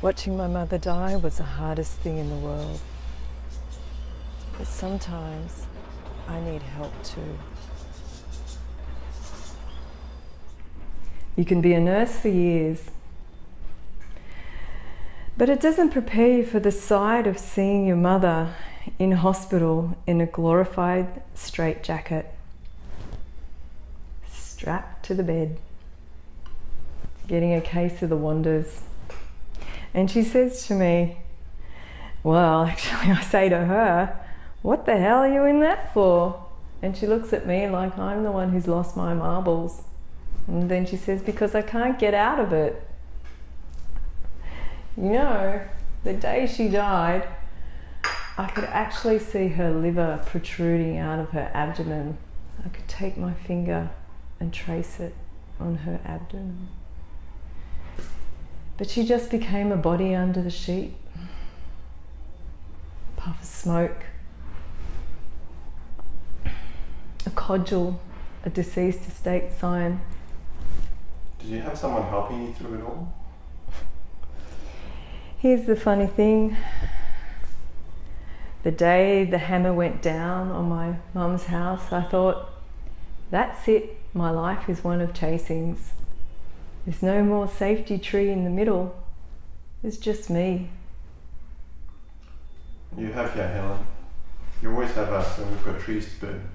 Watching my mother die was the hardest thing in the world. But sometimes I need help too. You can be a nurse for years, but it doesn't prepare you for the sight of seeing your mother in hospital in a glorified straitjacket, strapped to the bed, getting a case of the wonders. And she says to me, Well, actually, I say to her, What the hell are you in that for? And she looks at me like I'm the one who's lost my marbles. And then she says, Because I can't get out of it. You know, the day she died, I could actually see her liver protruding out of her abdomen. I could take my finger and trace it on her abdomen. But she just became a body under the sheet. A puff of smoke, a codgel, a deceased estate sign. Did you have someone helping you through it all? Here's the funny thing. The day the hammer went down on my mum's house, I thought, that's it, my life is one of chasings. There's no more safety tree in the middle. It's just me. You have here, Helen. You always have us, and we've got trees to burn.